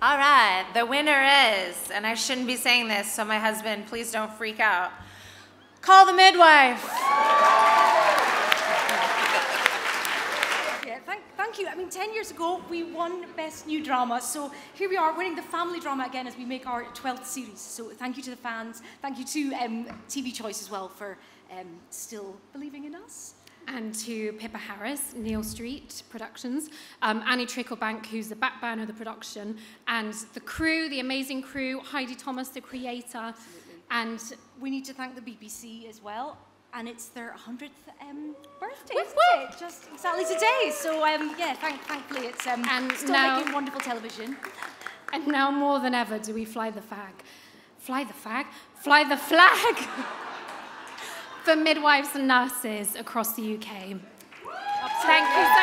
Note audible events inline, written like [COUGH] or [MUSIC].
All right, the winner is, and I shouldn't be saying this, so my husband, please don't freak out. Call the midwife. Yeah, thank, thank you. I mean, 10 years ago, we won Best New Drama. So here we are winning the family drama again as we make our 12th series. So thank you to the fans. Thank you to um, TV Choice as well for um, still believing in us and to Pippa Harris, Neal Street Productions, um, Annie Tricklebank, who's the backbone of the production, and the crew, the amazing crew, Heidi Thomas, the creator, Absolutely. and we need to thank the BBC as well. And it's their 100th um, birthday, whoop, whoop. Just exactly today. So um, yeah, thank, thankfully it's um, and still now, making wonderful television. And now more than ever do we fly the flag. Fly the flag? Fly the flag! [LAUGHS] for midwives and nurses across the UK. Thank you.